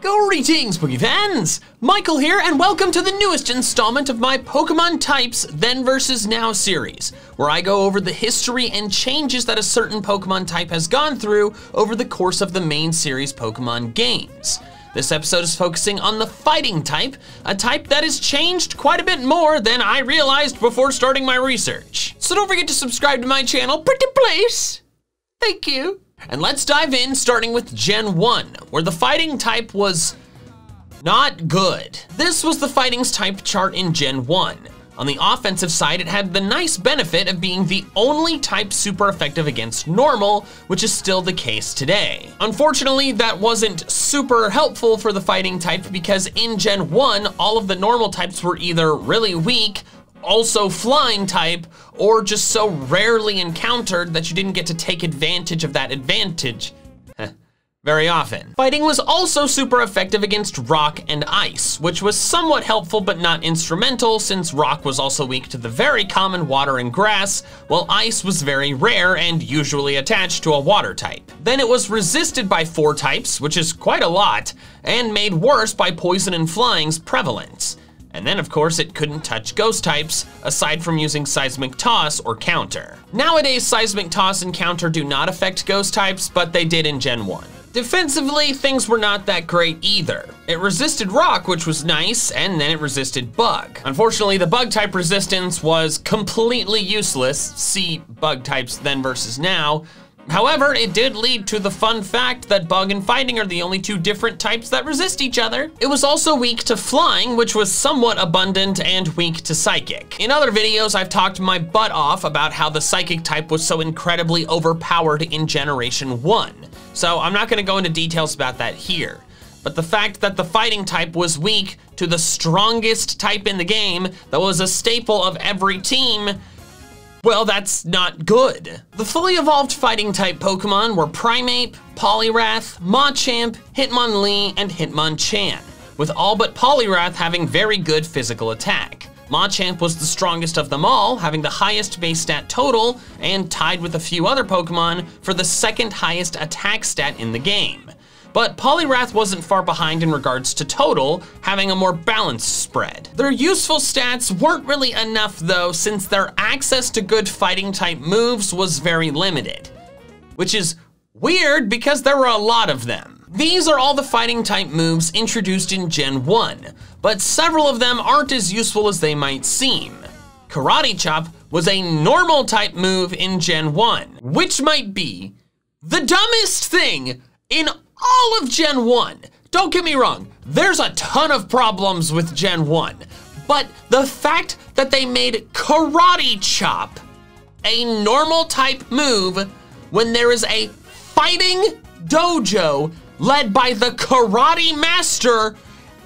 Greetings, Boogie fans! Michael here, and welcome to the newest installment of my Pokemon Types Then vs. Now series, where I go over the history and changes that a certain Pokemon type has gone through over the course of the main series Pokemon games. This episode is focusing on the fighting type, a type that has changed quite a bit more than I realized before starting my research. So don't forget to subscribe to my channel, pretty please. Thank you. And let's dive in, starting with Gen 1, where the fighting type was not good. This was the fighting's type chart in Gen 1. On the offensive side, it had the nice benefit of being the only type super effective against normal, which is still the case today. Unfortunately, that wasn't super helpful for the fighting type because in Gen 1, all of the normal types were either really weak also flying type, or just so rarely encountered that you didn't get to take advantage of that advantage very often. Fighting was also super effective against rock and ice, which was somewhat helpful but not instrumental since rock was also weak to the very common water and grass, while ice was very rare and usually attached to a water type. Then it was resisted by four types, which is quite a lot, and made worse by poison and flying's prevalence. And then, of course, it couldn't touch ghost types, aside from using Seismic Toss or Counter. Nowadays, Seismic Toss and Counter do not affect ghost types, but they did in Gen 1. Defensively, things were not that great either. It resisted rock, which was nice, and then it resisted bug. Unfortunately, the bug type resistance was completely useless, see bug types then versus now, However, it did lead to the fun fact that bug and fighting are the only two different types that resist each other. It was also weak to flying, which was somewhat abundant and weak to psychic. In other videos, I've talked my butt off about how the psychic type was so incredibly overpowered in Generation 1. So I'm not gonna go into details about that here. But the fact that the fighting type was weak to the strongest type in the game that was a staple of every team well, that's not good. The fully evolved fighting type Pokemon were Primeape, Poliwrath, Machamp, Hitmonlee, and Hitmonchan, with all but Poliwrath having very good physical attack. Machamp was the strongest of them all, having the highest base stat total, and tied with a few other Pokemon for the second highest attack stat in the game. But Poliwrath wasn't far behind in regards to total, having a more balanced spread. Their useful stats weren't really enough though, since their access to good fighting type moves was very limited. Which is weird because there were a lot of them. These are all the fighting type moves introduced in Gen 1, but several of them aren't as useful as they might seem. Karate Chop was a normal type move in Gen 1, which might be the dumbest thing in all of Gen 1. Don't get me wrong, there's a ton of problems with Gen 1, but the fact that they made Karate Chop a normal type move when there is a fighting dojo led by the Karate Master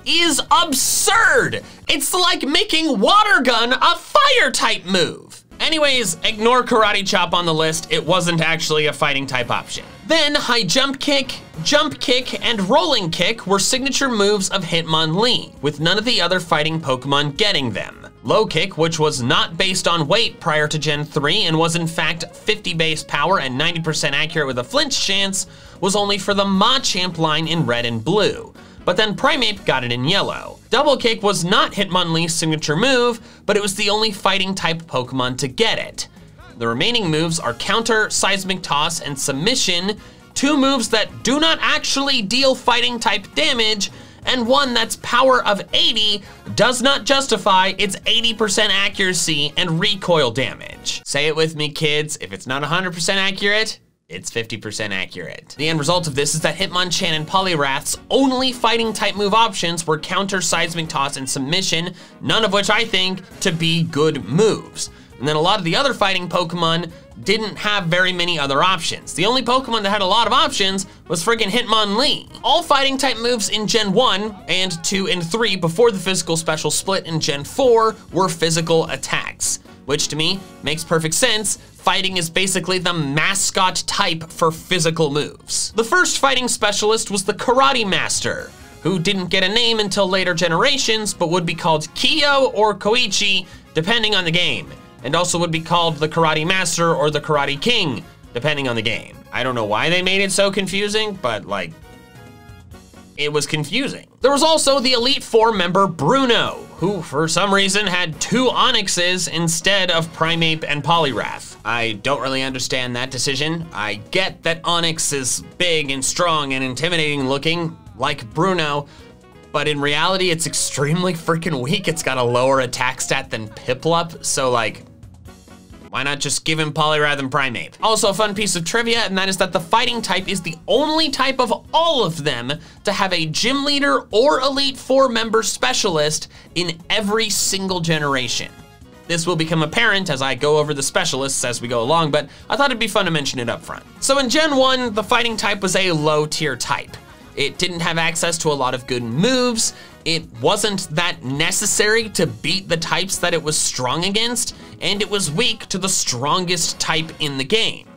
is absurd. It's like making Water Gun a fire type move. Anyways, ignore Karate Chop on the list. It wasn't actually a fighting type option. Then High Jump Kick, Jump Kick, and Rolling Kick were signature moves of Hitmonlee, with none of the other fighting Pokemon getting them. Low Kick, which was not based on weight prior to Gen 3 and was in fact 50 base power and 90% accurate with a flinch chance, was only for the Machamp line in red and blue but then Primeape got it in yellow. Double Kick was not Hitmonlee's signature move, but it was the only fighting type Pokemon to get it. The remaining moves are Counter, Seismic Toss, and Submission, two moves that do not actually deal fighting type damage, and one that's power of 80 does not justify its 80% accuracy and recoil damage. Say it with me, kids, if it's not 100% accurate, it's 50% accurate. The end result of this is that Hitmonchan and Poliwrath's only fighting type move options were counter, seismic toss, and submission, none of which I think to be good moves. And then a lot of the other fighting Pokemon didn't have very many other options. The only Pokemon that had a lot of options was friggin' Hitmonlee. All fighting type moves in Gen 1 and 2 and 3 before the physical special split in Gen 4 were physical attacks, which to me makes perfect sense fighting is basically the mascot type for physical moves. The first fighting specialist was the Karate Master, who didn't get a name until later generations, but would be called Kiyo or Koichi, depending on the game, and also would be called the Karate Master or the Karate King, depending on the game. I don't know why they made it so confusing, but like, it was confusing. There was also the Elite Four member Bruno, who for some reason had two Onixes instead of Primeape and Poliwrath. I don't really understand that decision. I get that Onix is big and strong and intimidating looking, like Bruno, but in reality, it's extremely freaking weak. It's got a lower attack stat than Piplup, so like, why not just give him Poliwrath and Primeape? Also, a fun piece of trivia, and that is that the fighting type is the only type of all of them to have a gym leader or Elite Four member specialist in every single generation. This will become apparent as I go over the specialists as we go along, but I thought it'd be fun to mention it up front. So in Gen 1, the fighting type was a low tier type. It didn't have access to a lot of good moves. It wasn't that necessary to beat the types that it was strong against, and it was weak to the strongest type in the game.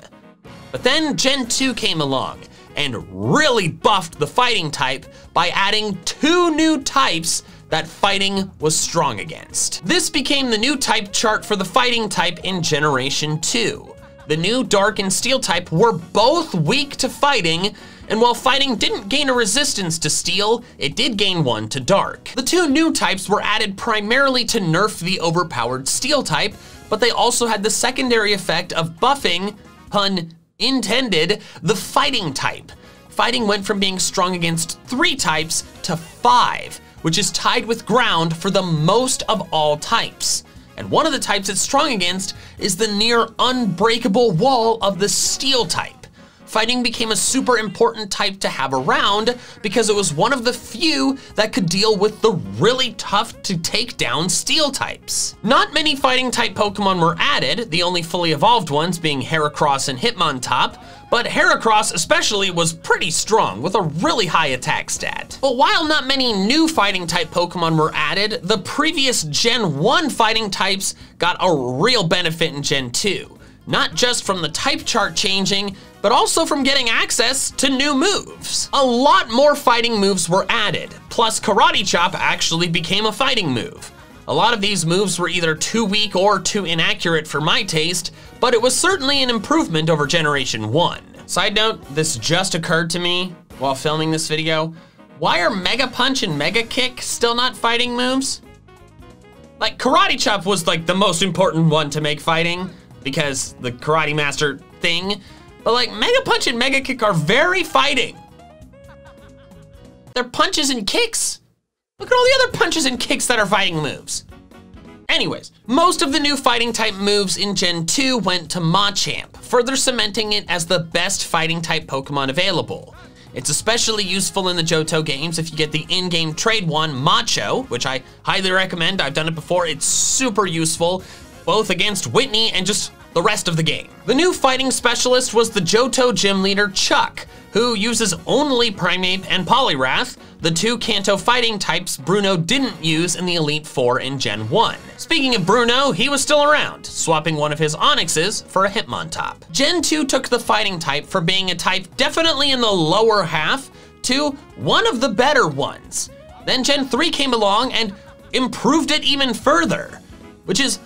But then Gen 2 came along and really buffed the fighting type by adding two new types that fighting was strong against. This became the new type chart for the fighting type in Generation 2. The new Dark and Steel type were both weak to fighting, and while fighting didn't gain a resistance to steel, it did gain one to dark. The two new types were added primarily to nerf the overpowered steel type, but they also had the secondary effect of buffing, pun intended, the fighting type. Fighting went from being strong against three types to five, which is tied with ground for the most of all types. And one of the types it's strong against is the near unbreakable wall of the steel type fighting became a super important type to have around because it was one of the few that could deal with the really tough to take down steel types. Not many fighting type Pokemon were added, the only fully evolved ones being Heracross and Hitmontop, but Heracross especially was pretty strong with a really high attack stat. But while not many new fighting type Pokemon were added, the previous Gen 1 fighting types got a real benefit in Gen 2 not just from the type chart changing, but also from getting access to new moves. A lot more fighting moves were added, plus Karate Chop actually became a fighting move. A lot of these moves were either too weak or too inaccurate for my taste, but it was certainly an improvement over Generation 1. Side note, this just occurred to me while filming this video. Why are Mega Punch and Mega Kick still not fighting moves? Like, Karate Chop was like the most important one to make fighting, because the Karate Master thing, but like Mega Punch and Mega Kick are very fighting. They're punches and kicks. Look at all the other punches and kicks that are fighting moves. Anyways, most of the new fighting type moves in Gen 2 went to Machamp, further cementing it as the best fighting type Pokemon available. It's especially useful in the Johto games if you get the in-game trade one, Macho, which I highly recommend. I've done it before. It's super useful, both against Whitney and just the rest of the game. The new fighting specialist was the Johto gym leader Chuck, who uses only Primeape and Poliwrath, the two Kanto fighting types Bruno didn't use in the Elite Four in Gen 1. Speaking of Bruno, he was still around, swapping one of his Onixes for a Hitmontop. Gen 2 took the fighting type from being a type definitely in the lower half to one of the better ones. Then Gen 3 came along and improved it even further, which is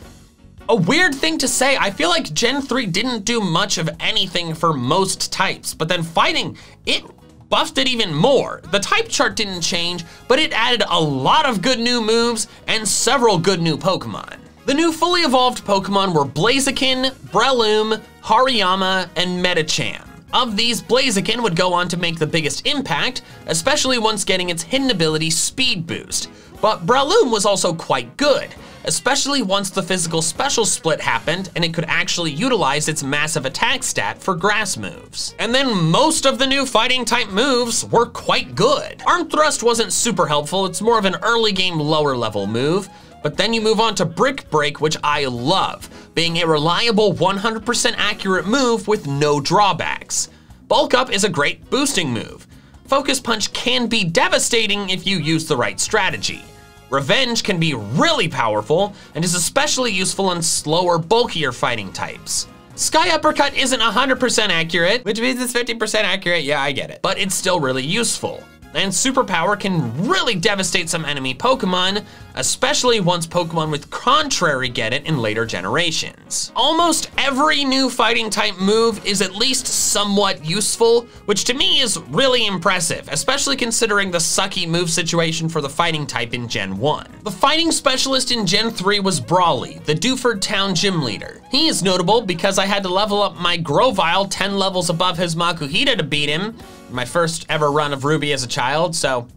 a weird thing to say, I feel like Gen 3 didn't do much of anything for most types, but then fighting, it buffed it even more. The type chart didn't change, but it added a lot of good new moves and several good new Pokemon. The new fully evolved Pokemon were Blaziken, Breloom, Hariyama, and Medicham. Of these, Blaziken would go on to make the biggest impact, especially once getting its hidden ability Speed Boost. But Breloom was also quite good especially once the physical special split happened and it could actually utilize its massive attack stat for grass moves. And then most of the new fighting type moves were quite good. Arm Thrust wasn't super helpful, it's more of an early game lower level move, but then you move on to Brick Break, which I love, being a reliable 100% accurate move with no drawbacks. Bulk Up is a great boosting move. Focus Punch can be devastating if you use the right strategy. Revenge can be really powerful and is especially useful on slower, bulkier fighting types. Sky Uppercut isn't 100% accurate, which means it's 50% accurate, yeah, I get it, but it's still really useful. And Superpower can really devastate some enemy Pokemon, especially once Pokemon with Contrary get it in later generations. Almost every new fighting type move is at least somewhat useful, which to me is really impressive, especially considering the sucky move situation for the fighting type in Gen 1. The fighting specialist in Gen 3 was Brawly, the Dewford Town gym leader. He is notable because I had to level up my Grovyle 10 levels above his Makuhita to beat him, my first ever run of Ruby as a child, so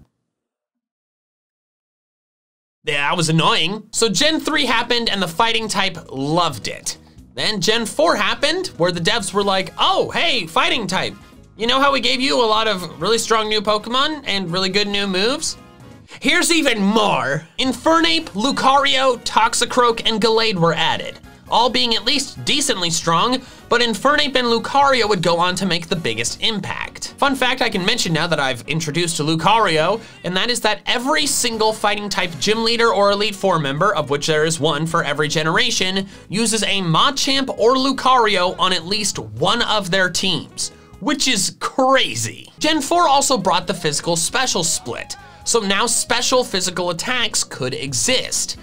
yeah, that was annoying. So Gen 3 happened and the fighting type loved it. Then Gen 4 happened where the devs were like, oh, hey, fighting type. You know how we gave you a lot of really strong new Pokemon and really good new moves? Here's even more. Infernape, Lucario, Toxicroak, and Gallade were added all being at least decently strong, but Infernape and Lucario would go on to make the biggest impact. Fun fact I can mention now that I've introduced Lucario, and that is that every single fighting type gym leader or Elite Four member, of which there is one for every generation, uses a Machamp or Lucario on at least one of their teams, which is crazy. Gen 4 also brought the physical special split, so now special physical attacks could exist.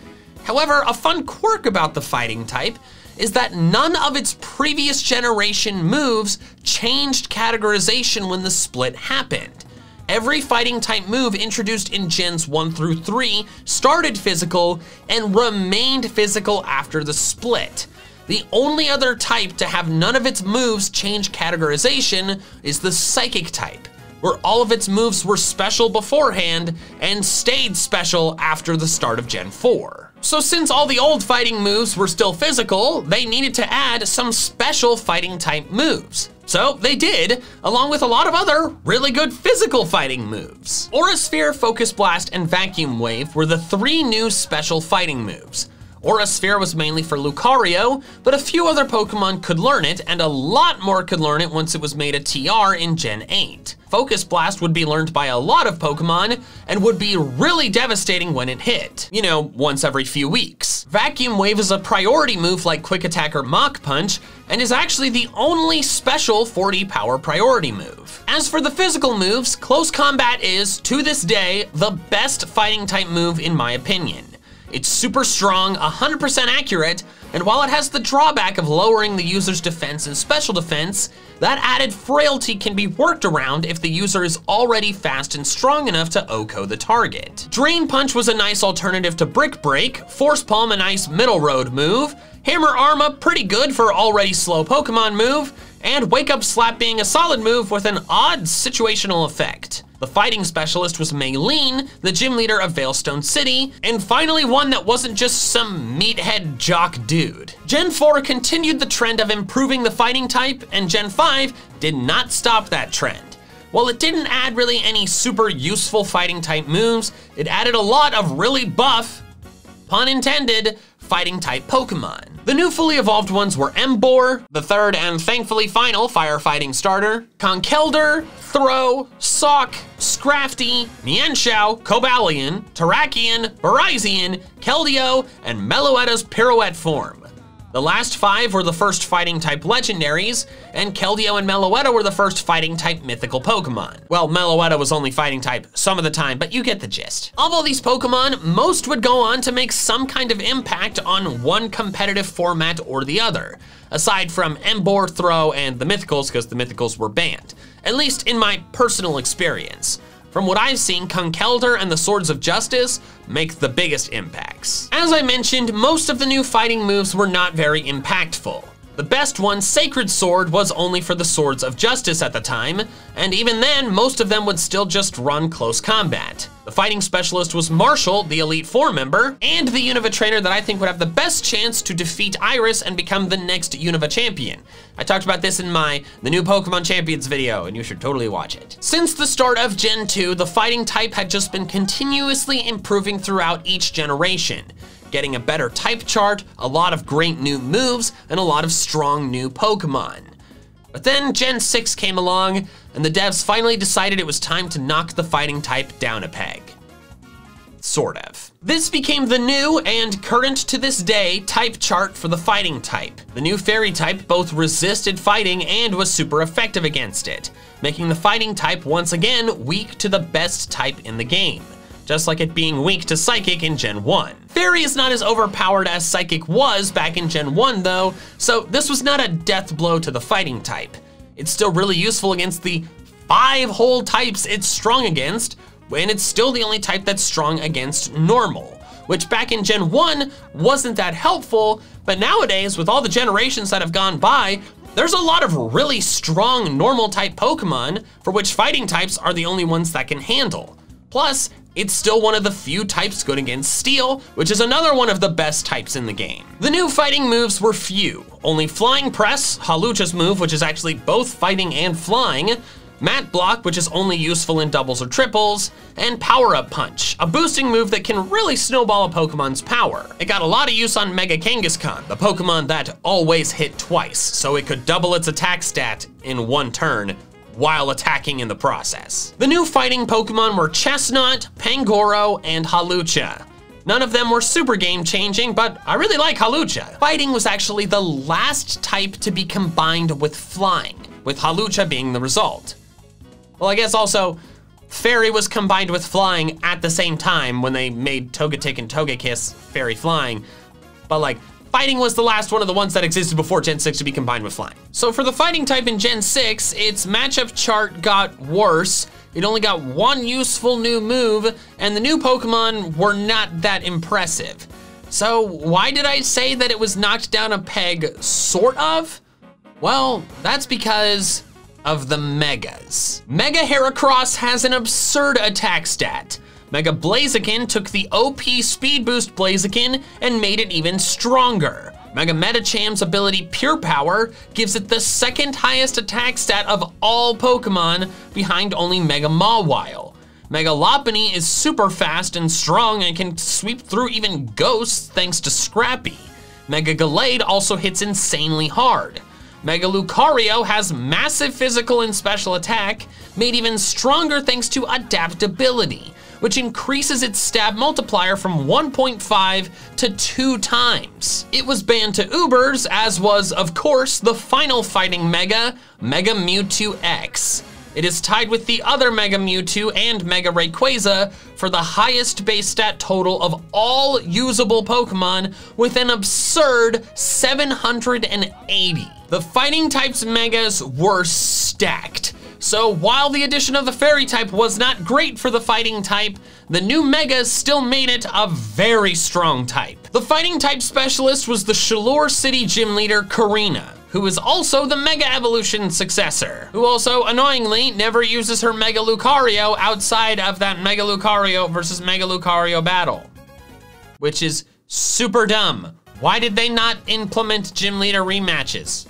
However, a fun quirk about the fighting type is that none of its previous generation moves changed categorization when the split happened. Every fighting type move introduced in Gens 1 through 3 started physical and remained physical after the split. The only other type to have none of its moves change categorization is the Psychic type, where all of its moves were special beforehand and stayed special after the start of Gen 4. So since all the old fighting moves were still physical, they needed to add some special fighting type moves. So they did, along with a lot of other really good physical fighting moves. Aura Sphere, Focus Blast, and Vacuum Wave were the three new special fighting moves. Aura Sphere was mainly for Lucario, but a few other Pokemon could learn it, and a lot more could learn it once it was made a TR in Gen 8. Focus Blast would be learned by a lot of Pokemon, and would be really devastating when it hit. You know, once every few weeks. Vacuum Wave is a priority move like Quick Attack or Mach Punch, and is actually the only special 40 power priority move. As for the physical moves, Close Combat is, to this day, the best fighting type move in my opinion. It's super strong, 100% accurate, and while it has the drawback of lowering the user's defense and special defense, that added frailty can be worked around if the user is already fast and strong enough to OHKO the target. Drain Punch was a nice alternative to Brick Break, Force Palm a nice middle road move, Hammer Arm a pretty good for already slow Pokemon move, and Wake Up Slap being a solid move with an odd situational effect. The fighting specialist was Maylene, the gym leader of Veilstone City, and finally one that wasn't just some meathead jock dude. Gen 4 continued the trend of improving the fighting type, and Gen 5 did not stop that trend. While it didn't add really any super useful fighting type moves, it added a lot of really buff, pun intended, fighting type Pokemon. The new fully evolved ones were Emboar, the third and thankfully final firefighting starter, Conkeldurr, Throh, Sawk, Scrafty, Mienshao, Cobalion, Terrakion, Virizion, Keldeo, and Meloetta's pirouette form. The last five were the first fighting type legendaries, and Keldeo and Meloetta were the first fighting type mythical Pokemon. Well, Meloetta was only fighting type some of the time, but you get the gist. Of all these Pokemon, most would go on to make some kind of impact on one competitive format or the other, aside from Emboar, Throh, and the Mythicals, because the Mythicals were banned, at least in my personal experience. From what I've seen, Conkeldurr and the Swords of Justice make the biggest As I mentioned, most of the new fighting moves were not very impactful. The best one, Sacred Sword, was only for the Swords of Justice at the time, and even then, most of them would still just run close combat. The fighting specialist was Marshal, the Elite Four member, and the Unova trainer that I think would have the best chance to defeat Iris and become the next Unova champion. I talked about this in my The New Pokemon Champions video, and you should totally watch it. Since the start of Gen 2, the fighting type had just been continuously improving throughout each generation getting a better type chart, a lot of great new moves, and a lot of strong new Pokemon. But then Gen 6 came along, and the devs finally decided it was time to knock the fighting type down a peg. Sort of. This became the new, and current to this day, type chart for the fighting type. The new fairy type both resisted fighting and was super effective against it, making the fighting type once again weak to the best type in the game, just like it being weak to psychic in Gen 1. Fairy is not as overpowered as Psychic was back in Gen 1 though, so this was not a death blow to the fighting type. It's still really useful against the five whole types it's strong against, and it's still the only type that's strong against normal, which back in Gen 1 wasn't that helpful, but nowadays, with all the generations that have gone by, there's a lot of really strong normal type Pokemon for which fighting types are the only ones that can handle. Plus, it's still one of the few types good against Steel, which is another one of the best types in the game. The new fighting moves were few. Only Flying Press, Hawlucha's move, which is actually both fighting and flying, Mat Block, which is only useful in doubles or triples, and Power Up Punch, a boosting move that can really snowball a Pokemon's power. It got a lot of use on Mega Kangaskhan, the Pokemon that always hit twice, so it could double its attack stat in one turn, while attacking in the process. The new fighting Pokemon were Chesnaught, Pangoro, and Hawlucha. None of them were super game changing, but I really like Hawlucha. Fighting was actually the last type to be combined with flying, with Hawlucha being the result. Well, I guess also, Fairy was combined with Flying at the same time when they made Togetic and Togekiss Fairy Flying. But like, Fighting was the last one of the ones that existed before Gen 6 to be combined with Flying. So for the Fighting type in Gen 6, its matchup chart got worse. It only got one useful new move, and the new Pokemon were not that impressive. So why did I say that it was knocked down a peg, sort of? Well, that's because of the Megas. Mega Heracross has an absurd attack stat. Mega Blaziken took the OP Speed Boost Blaziken and made it even stronger. Mega Medicham's ability Pure Power gives it the second highest attack stat of all Pokemon behind only Mega Mawile. Mega Lopunny is super fast and strong and can sweep through even ghosts thanks to Scrappy. Mega Gallade also hits insanely hard. Mega Lucario has massive physical and special attack, made even stronger thanks to adaptability, which increases its stab multiplier from 1.5 to 2 times. It was banned to Ubers, as was, of course, the final fighting Mega, Mega Mewtwo X. It is tied with the other Mega Mewtwo and Mega Rayquaza for the highest base stat total of all usable Pokemon with an absurd 780. The fighting types Megas were stacked. So while the addition of the fairy type was not great for the fighting type, the new Megas still made it a very strong type. The fighting type specialist was the Shalour City gym leader Korrina who is also the Mega Evolution successor, who also, annoyingly, never uses her Mega Lucario outside of that Mega Lucario versus Mega Lucario battle, which is super dumb. Why did they not implement gym leader rematches?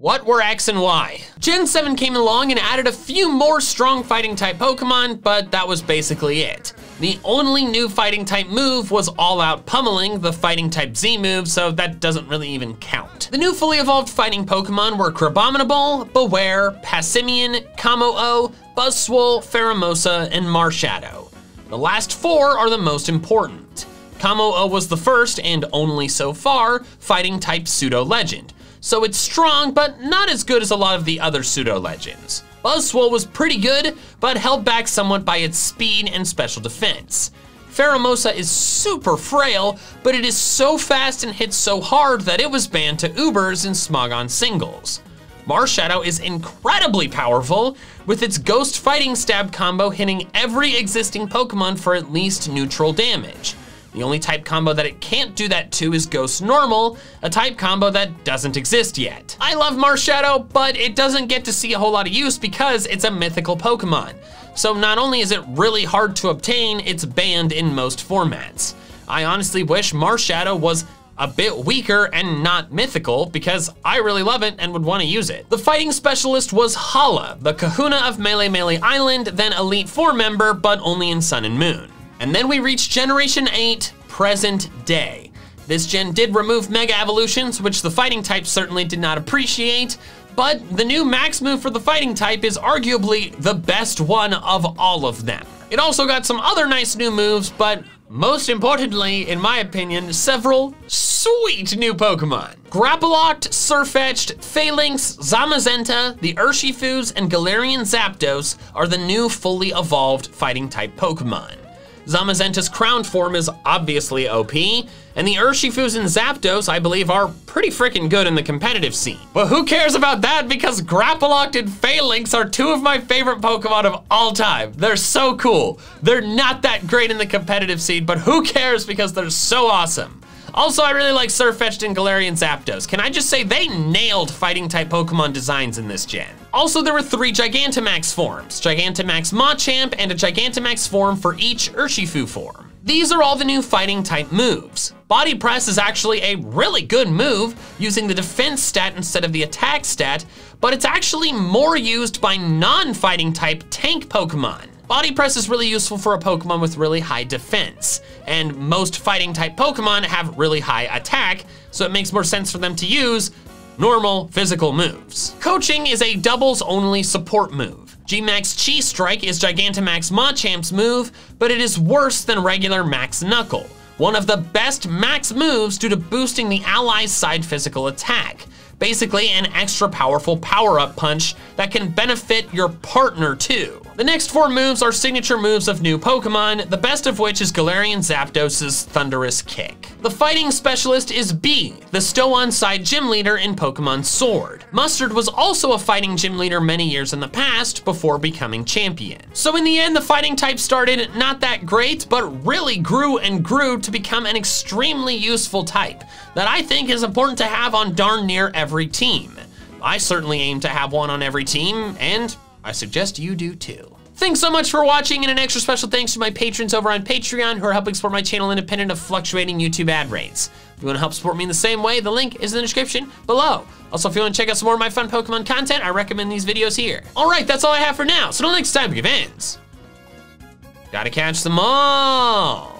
What were X and Y? Gen 7 came along and added a few more strong fighting type Pokemon, but that was basically it. The only new fighting type move was all out pummeling, the fighting type Z move, so that doesn't really even count. The new fully evolved fighting Pokemon were Crabominable, Bewear, Passimian, Kommo-o, Buzzwole, Pheromosa, and Marshadow. The last four are the most important. Kommo-o was the first, and only so far, fighting type pseudo-legend so it's strong, but not as good as a lot of the other pseudo-legends. Buzzwole was pretty good, but held back somewhat by its speed and special defense. Pheromosa is super frail, but it is so fast and hits so hard that it was banned to Ubers and Smogon singles. Marshadow is incredibly powerful, with its Ghost Fighting Stab combo hitting every existing Pokemon for at least neutral damage. The only type combo that it can't do that to is Ghost Normal, a type combo that doesn't exist yet. I love Marshadow, but it doesn't get to see a whole lot of use because it's a mythical Pokemon. So not only is it really hard to obtain, it's banned in most formats. I honestly wish Marshadow was a bit weaker and not mythical because I really love it and would want to use it. The fighting specialist was Hala, the kahuna of Melemele Island, then Elite Four member, but only in Sun and Moon. And then we reach Generation 8, present day. This gen did remove Mega Evolutions, which the fighting type certainly did not appreciate, but the new max move for the fighting type is arguably the best one of all of them. It also got some other nice new moves, but most importantly, in my opinion, several sweet new Pokemon. Grapploct, Sirfetch'd, Falinks, Zamazenta, the Urshifus, and Galarian Zapdos are the new fully evolved fighting type Pokemon. Zamazenta's crown form is obviously OP, and the Urshifus and Zapdos, I believe, are pretty freaking good in the competitive scene. But who cares about that because Grapploct and Falinks are two of my favorite Pokemon of all time. They're so cool. They're not that great in the competitive scene, but who cares because they're so awesome. Also, I really like Sirfetch'd and Galarian Zapdos. Can I just say they nailed fighting type Pokemon designs in this gen? Also, there were three Gigantamax forms, Gigantamax Machamp and a Gigantamax form for each Urshifu form. These are all the new fighting type moves. Body Press is actually a really good move, using the defense stat instead of the attack stat, but it's actually more used by non-fighting type tank Pokemon. Body Press is really useful for a Pokemon with really high defense, and most fighting type Pokemon have really high attack, so it makes more sense for them to use normal physical moves. Coaching is a doubles only support move. G-Max Chi Strike is Gigantamax Machamp's move, but it is worse than regular Max Knuckle, one of the best max moves due to boosting the ally's side physical attack. Basically, an extra powerful power-up punch that can benefit your partner too. The next four moves are signature moves of new Pokemon, the best of which is Galarian Zapdos' Thunderous Kick. The fighting specialist is Bea, the Stow-on-Side gym leader in Pokemon Sword. Mustard was also a fighting gym leader many years in the past before becoming champion. So in the end, the fighting type started not that great, but really grew and grew to become an extremely useful type that I think is important to have on darn near every team. I certainly aim to have one on every team, and I suggest you do too. Thanks so much for watching and an extra special thanks to my patrons over on Patreon who are helping support my channel independent of fluctuating YouTube ad rates. If you wanna help support me in the same way, the link is in the description below. Also, if you wanna check out some more of my fun Pokemon content, I recommend these videos here. All right, that's all I have for now, so until next time, give ends. Gotta catch them all.